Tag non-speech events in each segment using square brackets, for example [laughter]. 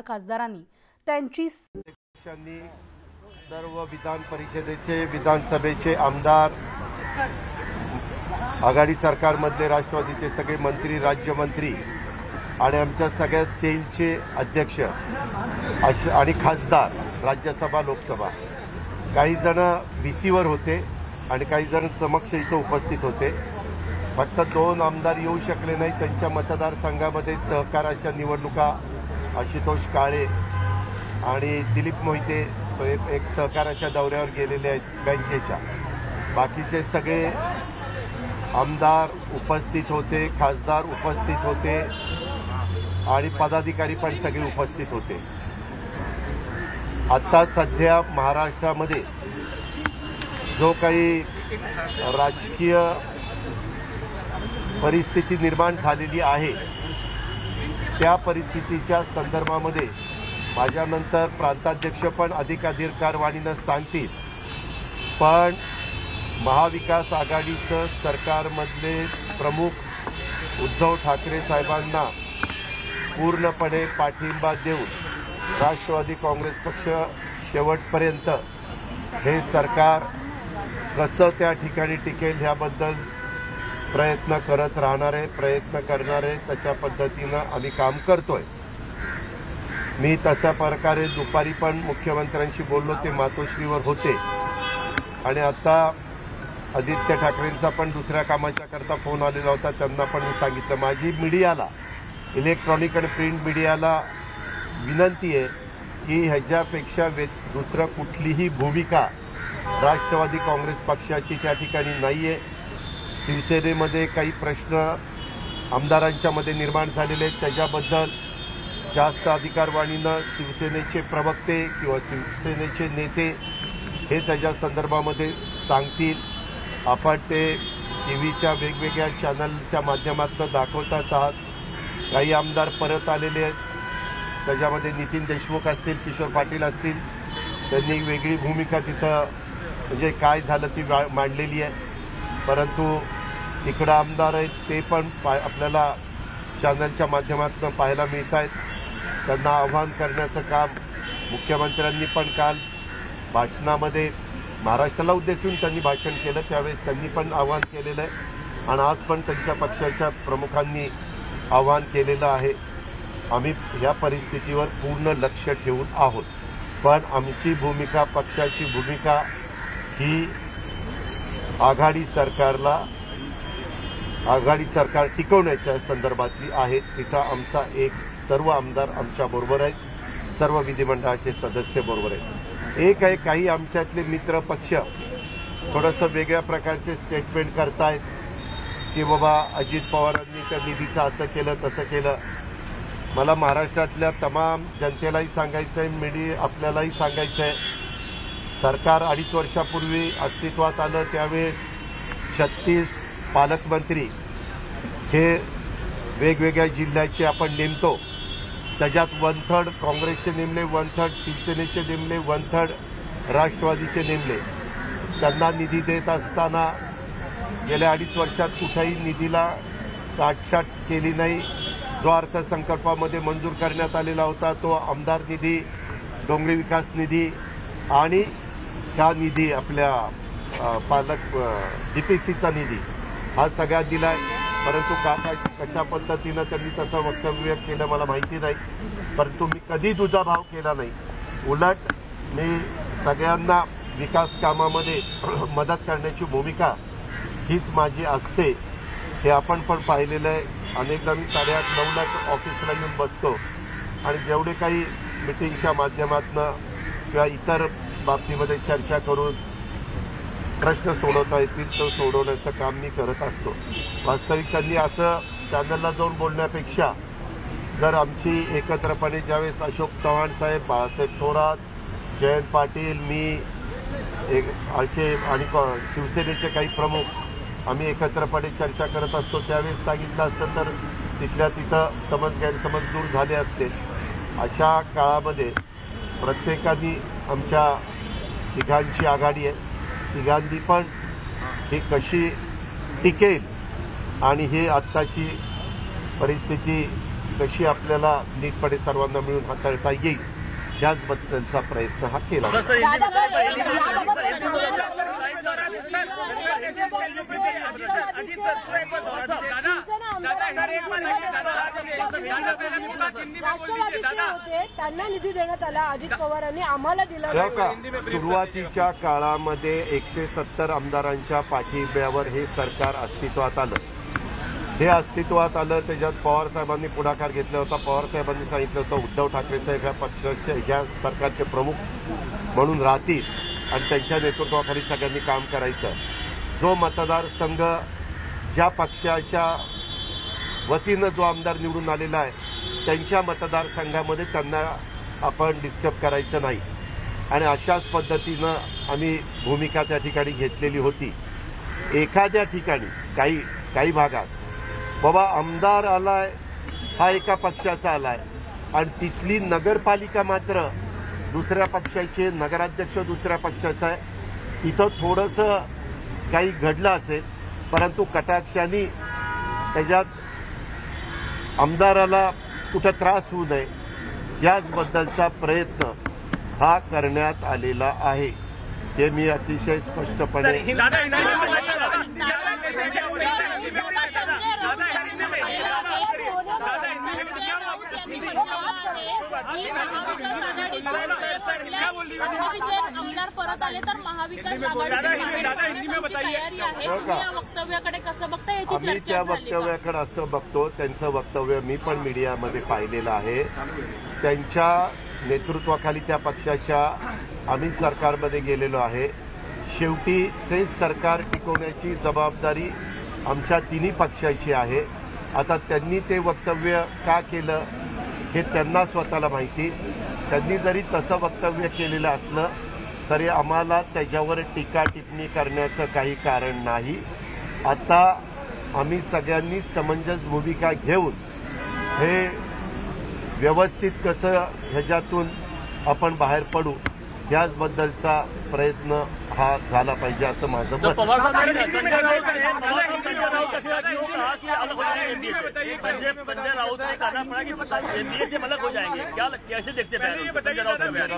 खासदारांनी त्यांची सर्व विधान परिषदेचे विधानसभेचे आमदार आघाडी सरकारमधले राष्ट्रवादीचे सगळे मंत्री राज्यमंत्री आणि आमच्या सगळ्या सेलचे अध्यक्ष आणि खासदार राज्यसभा लोकसभा. काही जण व्ही सीवर होते आणि काही जण समक्ष इथं उपस्थित होते. फक्त दोन आमदार येऊ शकले नाही त्यांच्या मतदारसंघामध्ये सहकाराच्या निवडणुका आशुतोष काळे आणि दिलीप मोहिते एक एक सहकाराच्या दौऱ्यावर गेलेले आहेत बँकेच्या. बाकीचे सगळे आमदार उपस्थित होते खासदार उपस्थित होते आणि पदाधिकारी पण सगळे उपस्थित होते. आता सध्या महाराष्ट्रामध्ये जो काही राजकीय परिस्थिती निर्माण झालेली आहे त्या परिस्थितीच्या संदर्भामध्ये माझ्यानंतर प्रांताध्यक्ष पण अधिक अधिकारवाणीनं सांगतील. पण महाविकास आघाडीचं सरकारमधले प्रमुख उद्धव ठाकरे साहेबांना पूर्णपणे पाठिंबा देऊन राष्ट्रवादी काँग्रेस पक्ष शेवटपर्यंत हे सरकार कसं त्या ठिकाणी टिकेल ह्याबद्दल प्रयत्न करत राहणारे प्रयत्न करणारे तशा पद्धतीनं आम्ही काम करतोय. मी तशा प्रकारे दुपारी पण मुख्यमंत्र्यांशी बोललो ते मातोश्रीवर होते. आणि आता आदित्य ठाकरेंचा पण दुसऱ्या कामाच्या करता फोन आलेला होता त्यांना पण मी सांगितलं. माझी मीडियाला इलेक्ट्रॉनिक आणि प्रिंट मीडियाला विनंती आहे की ह्याच्यापेक्षा वे दुसरं कुठलीही भूमिका राष्ट्रवादी काँग्रेस पक्षाची त्या ठिकाणी नाही आहे शिवसेनेमध्ये काही प्रश्न आमदारांच्या मध्ये निर्माण झालेले आहेत. त्याच्याबद्दल जास्त अधिकारवाणीनं शिवसेनेचे प्रवक्ते किंवा शिवसेनेचे नेते हे त्याच्या संदर्भामध्ये सांगतील. आपण ते टी व्हीच्या वेगवेगळ्या चॅनलच्या माध्यमातून दाखवताच आहात. काही आमदार परत आलेले आहेत. त्याच्यामध्ये नितीन देशमुख असतील किशोर पाटील असतील. त्यांनी वेगळी भूमिका तिथं म्हणजे काय झालं ती वा- मांडलेली आहे. परंतु इकडं आमदार आहेत ते पण पा आपल्याला चॅनलच्या माध्यमातून पाहायला मिळत आहेत त्यांना आव्हान करण्याचं काम मुख्यमंत्र्यांनी पण काल भाषणामध्ये महाराष्ट्राला उद्देशून त्यांनी भाषण केलं त्यावेळेस त्यांनी पण आव्हान केलेलं आहे. आणि आज पण त्यांच्या पक्षाच्या प्रमुखांनी आव्हान केलेलं आहे. आम्ही या परिस्थितीवर पूर्ण लक्ष ठेवून आहोत. पण आमची भूमिका पक्षाची भूमिका ही आघाडी सरकारला आघाडी सरकार टिकवण्याच्या संदर्भातली आहे तिथं आमचा एक सर्व आमदार आमच्या बरोबर आहेत. सर्व विधिमंडळाचे सदस्य बरोबर आहेत. एक आहे काही आमच्यातले मित्र पक्ष थोडंसं वेगळ्या प्रकारचे स्टेटमेंट करतायत की बाबा अजित पवारांनी त्या निधीचं असं केलं तसं केलं. मला महाराष्ट्रातल्या तमाम जनतेलाही सांगायचं आहे मीडिया आपल्यालाही सांगायचं आहे सरकार अडीच वर्षापूर्वी अस्तित्वात आलं त्यावेळेस छत्तीस पालकमंत्री हे वेगवेगळ्या जिल्ह्याचे आपण नेमतो. त्याच्यात वन थर्ड काँग्रेसचे नेमले वन थर्ड शिवसेनेचे नेमले वन थर्ड राष्ट्रवादीचे नेमले. त्यांना निधी देत असताना गेल्या अडीच वर्षात कुठेही निधीला काटछाट केली नाही. जो अर्थसंकल्पामध्ये मंजूर करण्यात आलेला होता तो आमदार निधी डोंगरी विकास निधी आणि हा निधी आपल्या पालक डीपीसीचा निधी. हा सगळ्यात दिलाय. परंतु का काय कशा पद्धतीनं त्यांनी तसं वक्तव्य केलं मला माहिती नाही. परंतु मी कधी दुजाभाव केला नाही. उलट मी सगळ्यांना विकास कामामध्ये [clears throat] मदत करण्याची भूमिका हीच माझी असते हे आपण पण पाहिलेलं आहे. अनेकदा मी साडेआठ नऊला ऑफिसला येऊन बसतो. आणि जेवढे काही मिटिंगच्या माध्यमातून किंवा इतर बाबतीमध्ये चर्चा करून प्रश्न सोडवता येतील तो सोडवण्याचं काम मी करत असतो. वास्तविक त्यांनी असं चॅनलला जाऊन बोलण्यापेक्षा जर आमची एकत्रपणे ज्यावेळेस अशोक चव्हाण साहेब बाळासाहेब थोरात जयंत पाटील मी एक असे आणि शिवसेनेचे काही प्रमुख आम्ही एकत्रपणे चर्चा करत असतो त्यावेळेस सांगितलं असतं तर तिथल्या तिथं समज गैरसमज दूर झाले असते. अशा काळामध्ये प्रत्येकाने आमच्या तिघांची आघाडी आहे तिघांनी पण ही कशी टिकेल आणि ही आत्ताची परिस्थिती कशी आपल्याला नीटपणे सर्वांना मिळून हाताळता येईल त्याचबद्दलचा प्रयत्न हा केला राष्ट्रवादीचे होते त्यांना निधी देण्यात आला अजित पवारांनी आम्हाला दिला सुरुवातीच्या काळामध्ये एकशे सत्तर आमदारांच्या पाठिंब्यावर हे सरकार अस्तित्वात आलं. हे अस्तित्वात आलं त्याच्यात पवार साहेबांनी पुढाकार घेतला होता. पवार साहेबांनी सांगितलं होतं उद्धव ठाकरे साहेब या पक्षाचे ह्या सरकारचे प्रमुख म्हणून राहतील. आणि त्यांच्या नेतृत्वाखाली सगळ्यांनी काम करायचं. जो मतदारसंघ ज्या पक्षाच्या वतीनं जो आमदार निवडून आलेला आहे त्यांच्या मतदारसंघामध्ये त्यांना आपण डिस्टर्ब करायचं नाही. आणि अशाच पद्धतीनं आम्ही भूमिका त्या ठिकाणी घेतलेली होती. एखाद्या ठिकाणी काही काही भागात बाबा आमदार आलाय हा एका पक्षाचा आलाय. आणि तिथली नगरपालिका मात्र दुसऱ्या पक्षाचे नगराध्यक्ष दुसऱ्या पक्षाचा आहे. तिथं थोडंसं काही घडलं असेल परंतु कटाक्षाने त्याच्यात आमदाराला कुठं त्रास होऊ नये याचबद्दलचा प्रयत्न हा करण्यात आलेला आहे. हे मी अतिशय स्पष्टपणे आमदार परत आले तर महाविकास आघाडी तयारी आहे हो का? या वक्तव्याकडे कसं बघता याची आम्ही त्या वक्तव्याकडे असं बघतो त्यांचं वक्तव्य मी पण मीडियामध्ये पाहिलेलं आहे त्यांच्या नेतृत्वाखाली त्या पक्षाच्या आम्ही सरकारमध्ये गेलेलो आहे शेवटी ते सरकार टिकवण्याची जबाबदारी आमच्या तिन्ही पक्षाची आहे. आता त्यांनी ते वक्तव्य का केलं हे त्यांना स्वतःला माहिती. त्यांनी जरी तसं वक्तव्य केलेलं असलं तरी आम्हाला त्याच्यावर टीका टिप्पणी करण्याचं काही कारण नाही. आता आम्ही सगळ्यांनी समंजस भूमिका घेऊन हे व्यवस्थित कसं ह्याच्यातून आपण बाहेर पडू याचबद्दलचा प्रयत्न हा झाला पाहिजे असं माझं मत संजय राउत हो हो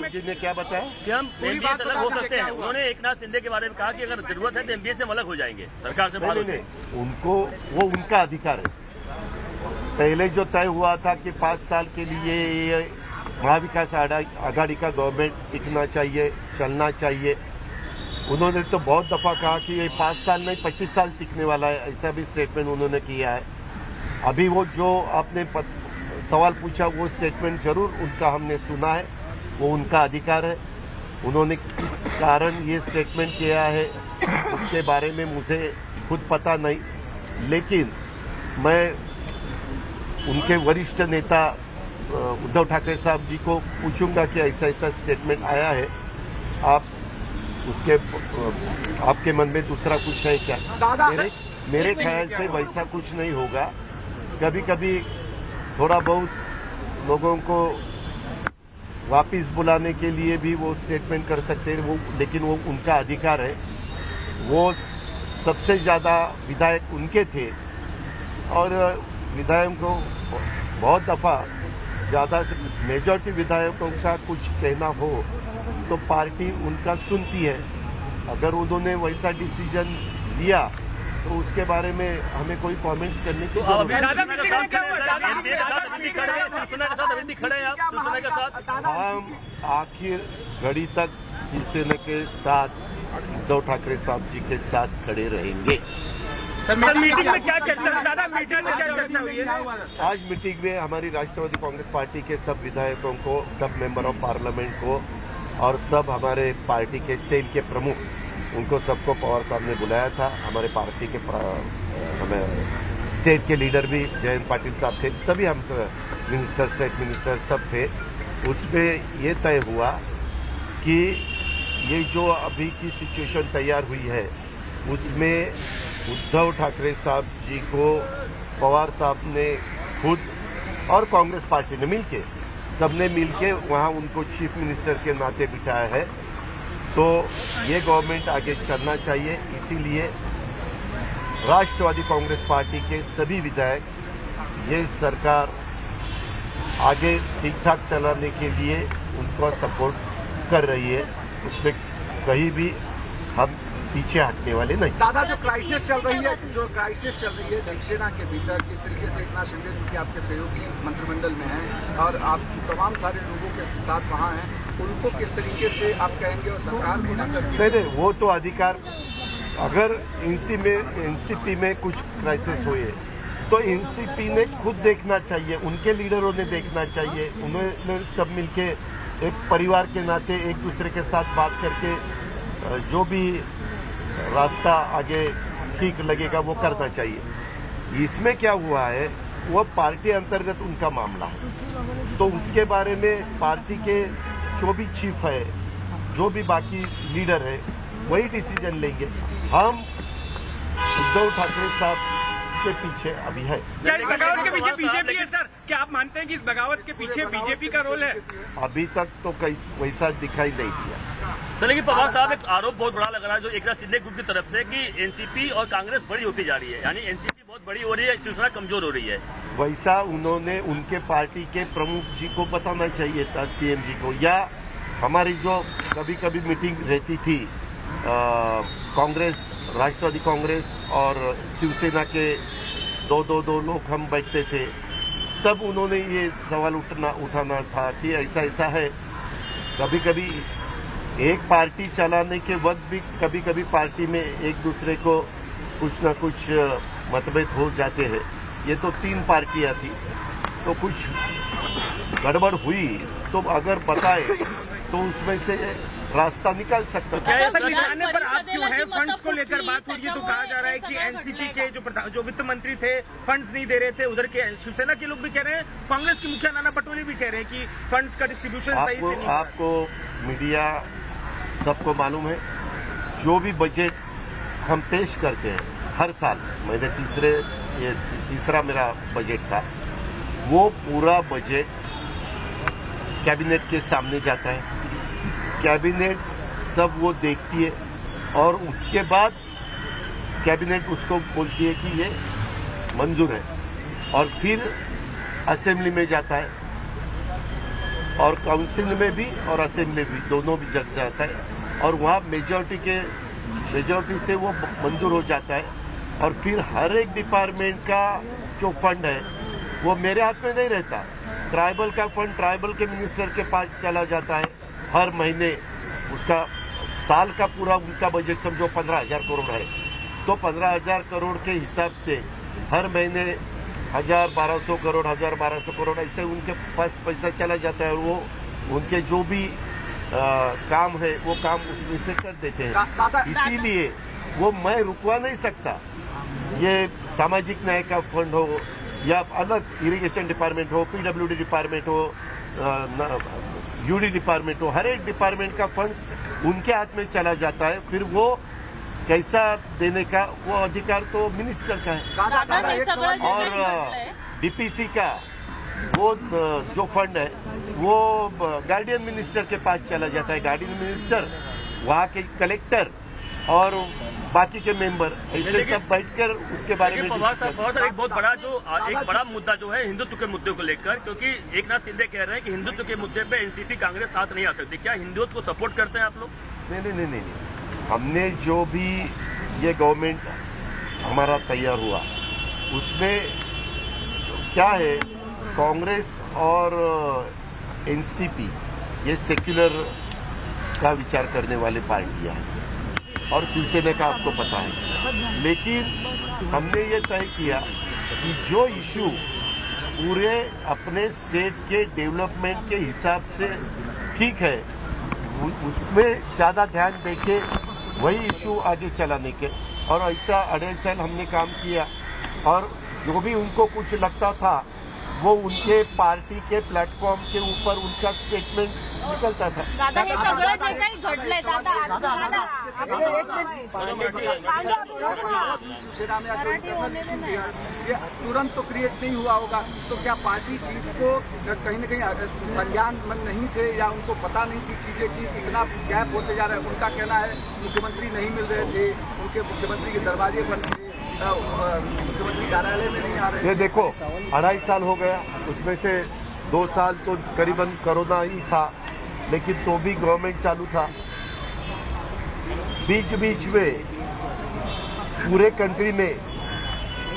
हैं जी ने क्या बताया? कि हम एनडीए से अलग हो सकते हैं। उन्होंने एक नाथ शिंदे के बारे में कहा कि अगर ज़रूरत है तो एनडीए से हम अलग हो जाएँगे। सरकार से नहीं। उनको वो उनका अधिकार है। पहले जो तय हुआ था कि पाँच साल के लिए ये महाविकास आघा- आघाड़ी का गवर्नमेंट टिकना चाहिए चलना चाहिए। उन्होंने तो बहुत दफ़ा कहा कि ये पाँच साल नहीं पच्चीस साल टिकने वाला है ऐसा भी स्टेटमेंट उन्होंने किया है। अभी वो जो आपने पत, सवाल पूछा वो स्टेटमेंट ज़रूर उनका हमने सुना है वो उनका अधिकार है। उन्होंने किस कारण ये स्टेटमेंट किया है उसके बारे में मुझे खुद पता नहीं। लेकिन मैं उनके वरिष्ठ नेता उद्धव ठाकरे साहब जी को पूछूँगा कि ऐसा ऐसा स्टेटमेंट आया है। आप उसके आपके मन में दूसरा कुछ है क्या? मेरे मेरे ख्याल से वैसा कुछ नहीं होगा। कभी कभी थोड़ा बहुत लोगों को वापिस बुलाने के लिए भी वो स्टेटमेंट कर सकते हैं वो लेकिन वो उनका अधिकार है। वो सबसे ज़्यादा विधायक उनके थे। और विधायक को बहुत दफ़ा ज़्यादा मेजॉरिटी विधायकों का कुछ कहना हो तो पार्टी उनका सुनती है। अगर उन्होंने वैसा डिसीज़न लिया तो उसके बारे में हमें कोई कमेंट्स करने की तो ज़रूरत नहीं। शिवसेना के साथ खड़े हैं, एनडीए के साथ अभी भी खड़े हैं शिवसेना के साथ अभी भी खड़े हैं आप शिवसेना के साथ। हम आखिर घड़ी तक शिवसेना के साथ उद्धव ठाकरे साहब जी के साथ खड़े रहेंगे। सर मीटिंग में क्या चर्चा हुई? दादा मीटिंग में क्या चर्चा हुई है? आज मीटिंग में हमारी राष्ट्रवादी कांग्रेस पार्टी के सब विधायकों को सब मेंबर ऑफ़ पार्लियामेंट को और सब हमारे पार्टी के सेल के प्रमुख उनको सबको पवार साहब ने बुलाया था। हमारे पार्टी के हमें स्टेट के लीडर भी जयंत पाटिल साहब थे। सभी हम सब मिनिस्टर स्टेट मिनिस्टर सब थे। उसमें ये तय हुआ कि ये जो अभी की सिचुएशन तैयार हुई है उसमें उद्धव ठाकरे साहब जी को पवार साहब ने खुद और कांग्रेस पार्टी ने मिलके, सबने मिलके वहाँ उनको चीफ मिनिस्टर के नाते बिठाया है। तो ये गवर्नमेंट आगे चलना चाहिए। इसीलिए राष्ट्रवादी कांग्रेस पार्टी के सभी विधायक, ये सरकार आगे ठीक ठाक चलाने के लिए उनका सपोर्ट कर रही है। उसमें कहीं भी हम पीछे हटने वाले नहीं। दादा जो क्राइसिस चल रही है जो क्राइसिस चल रही है शिवसेना के भीतर किस तरीके से एकनाथ शिंदे जी के आपके सहयोगी मंत्रिमंडल में हैं और आप तमाम सारे लोगों के साथ वहाँ हैं उनको किस तरीके से आप कहेंगे और सरकार को नहीं नहीं वो तो अधिकार अगर एनसी में एनसीपी में कुछ क्राइसिस हुए तो एनसीपी ने खुद देखना चाहिए उनके लीडरों ने देखना चाहिए उन्होंने सब मिलके एक परिवार के नाते एक दूसरे के साथ बात करके जो भी रास्ता आगे ठीक लगेगा वो करना चाहिए। इसमें क्या हुआ है वो पार्टी अंतर्गत उनका मामला है। तो उसके बारे में पार्टी के जो भी चीफ है जो भी बाकी लीडर है वही डिसीज़न लेंगे। हम उद्धव ठाकरे साहब के पीछे अभी है। क्या इस बगावत के पीछे बीजेपी है सर क्या आप मानते हैं कि इस बगावत के पीछे बीजेपी का रोल है? अभी तक तो कैस, वैसा दिखाई नहीं दिया। सर, लेकिन पवार साहब, एक आरोप बहुत बड़ा लग रहा है जो एकनाथ शिंदे ग्रुप की तरफ़ से कि एनसीपी और कांग्रेस बड़ी होती जा रही है। यानी एनसीपी बहुत बड़ी हो रही है शिवसेना कमज़ोर हो रही है। वैसा उन्होंने उनके पार्टी के प्रमुख जी को बताना चाहिए था, सीएम जी को, या हमारी जो कभी कभी मीटिंग रहती थी कांग्रेस, राष्ट्रवादी कांग्रेस और शिवसेना के दो दो दो लोग हम बैठते थे, तब उन्होंने ये सवाल उठना, उठाना था कि ऐसा ऐसा है। कभी कभी एक पार्टी चलाने के वक्त भी कभी कभी पार्टी में एक दूसरे को कुछ ना कुछ मतभेद हो जाते हैं ये तो तीन पार्टियाँ थी तो कुछ गड़बड़ हुई तो अगर बताए तो उसमें से रास्ता निकाल सकता था? निशाने पर आप क्यों हैं परिषदेला फंड्स को मतलब लेकर बात हो रही है तो कहा जा रहा है कि एनसीपी के जो जो वित्त मंत्री थे फंड्स नहीं दे रहे थे उधर के शिवसेना के लोग भी कह रहे हैं कांग्रेस के मुखिया नाना पटोले भी कह रहे हैं कि फंड्स का डिस्ट्रीब्यूशन सही से नहीं। आपको मीडिया सबको मालूम है, जो भी बजट हम पेश करते हैं, हर साल, मैंने तीसरे, ये तीसरा मेरा बजट था, वो पूरा बजट कैबिनेट के सामने जाता है। कैबिनेट सब वो देखती है और उसके बाद कैबिनेट उसको बोलती है कि ये मंजूर है। और फिर असेंबली में जाता है। और काउंसिल में भी और असेंबली भी, दोनों भी जग जाता है। और वहाँ मेजोरिटी के मेजोरिटी से वो मंजूर हो जाता है। और फिर हर एक डिपार्टमेंट का जो फंड है, वो मेरे हाथ में नहीं रहता। ट्राइबल का फंड ट्राइबल के मिनिस्टर के पास चला जाता है। हर महीने उसका साल का पूरा उनका बजट समझो पंद्रह हज़ार करोड़ है। तो पंद्रह हज़ार करोड़ के हिसाब से हर महीने हज़ार बारह सौ करोड़ हज़ार बारह सौ करोड़ ऐसे उनके पास पैसा चला जाता है और वो उनके जो भी आ, काम है वो काम उसमें से कर देते हैं। इसीलिए वो मैं रुकवा नहीं सकता। ये सामाजिक न्याय का फंड हो या अलग इरिगेशन डिपार्टमेंट हो पीडब्ल्यूडी डिपार्टमेंट हो यूडी डिपार्टमेंट हो हर एक डिपार्टमेंट का फंड्स उनके हाथ में चला जाता है। फिर वो कैसा देने का वो अधिकार तो मिनिस्टर का है। और डीपीसी का वो जो फंड है वो गार्डियन मिनिस्टर के पास चला जाता है। गार्डियन मिनिस्टर वहाँ के कलेक्टर और बाकी के मेंबर ऐसे सब बैठकर उसके बारे में पवार साहब पवार साहब एक बहुत बड़ा जो एक बड़ा मुद्दा जो है हिंदुत्व के मुद्दे को लेकर क्योंकि एक नाथ शिंदे कह रहे हैं कि हिंदुत्व के मुद्दे पे एनसीपी कांग्रेस साथ नहीं आ सकती। क्या हिंदुत्व को सपोर्ट करते हैं आप लोग? नहीं नहीं नहीं नहीं नहीं। हमने जो भी ये गवर्नमेंट हमारा तैयार हुआ, उसमें क्या है, कांग्रेस और एनसीपी ये सेक्युलर का विचार करने वाले पार्टियाँ हैं। और शिवसेना का आपको पता है। लेकिन हमने ये तय किया कि जो इशू पूरे अपने स्टेट के डेवलपमेंट के हिसाब से ठीक है, उसमें ज़्यादा ध्यान देके वही इशू आगे चलाने के और ऐसा अढ़ाई साल हमने काम किया और जो भी उनको कुछ लगता था वो उनके पार्टी के प्लेटफॉर्म के ऊपर उनका स्टेटमेंट निकलता था दादा हे सगळं जे काही घडलंय दादा दादा इशू दिया ये तुरंत तो क्रिएट नहीं हुआ होगा तो क्या पार्टी चीफ को कहीं ना कहीं संज्ञान मन नहीं थे या उनको पता नहीं थी चीज़ें कि इतना गैप होते जा रहा है उनका कहना है मुख्यमंत्री नहीं मिल रहे थे उनके मुख्यमंत्री के दरवाजे बंद थे मुख्यमंत्री कार्यालय में नहीं आ रहे ये देखो, अढ़ाई साल हो गया, उसमें से दो साल तो करीबन कोरोना ही था, लेकिन तो भी गवर्नमेंट चालू था। बीच बीच में पूरे कंट्री में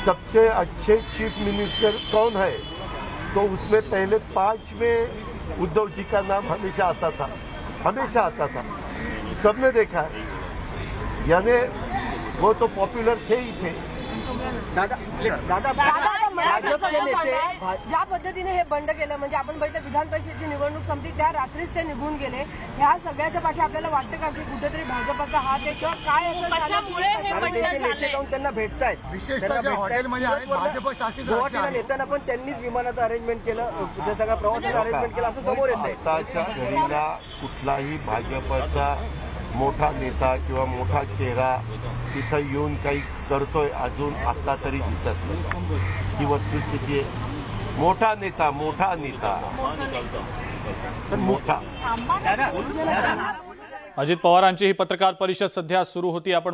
सबसे अच्छे चीफ मिनिस्टर कौन है? तो उसमें पहले पाँच में उद्धव जी का नाम हमेशा आता था। हमेशा आता था। सबने देखा है। यानी वो तो पॉपुलर थे ही थे। दादा दादा दादा आता मराठा भाजपचे समाज नेते आहे. ज्या पद्धतीने हे बंड केलं म्हणजे आपण बघितलं विधान परिषदेची निवडणूक संपली त्या रात्रीच ते निघून गेले. ह्या सगळ्याच्या पाठी आपल्याला वाटतं का की कुठेतरी भाजपाचा हात आहे? किंवा काय असं त्यांचे नेते? जाऊन त्यांना भेटतायत. विशेषतः त्यांना ज्या भेटतायत. हॉटेलमध्ये आहेत, प्लस भाजप शासित राज्य गुवाहाटीला आहे. नेताना पण त्यांनीच विमानाचं अरेंजमेंट केलं सगळ्या प्रवासाचं अरेंजमेंट केलं असं समोर येत आहे आताच्या घडीला कुठलाही भाजपचा मोठा नेता किंवा मोठा चेहरा तिथं येऊन काही करतोय अजून आता तरी दिसत नाही. ही वस्तुस्थिती आहे. मोठा नेता मोठा नेता. मोठा. अजित पवारांची ही पत्रकार परिषद सध्या सुरू होती. आपण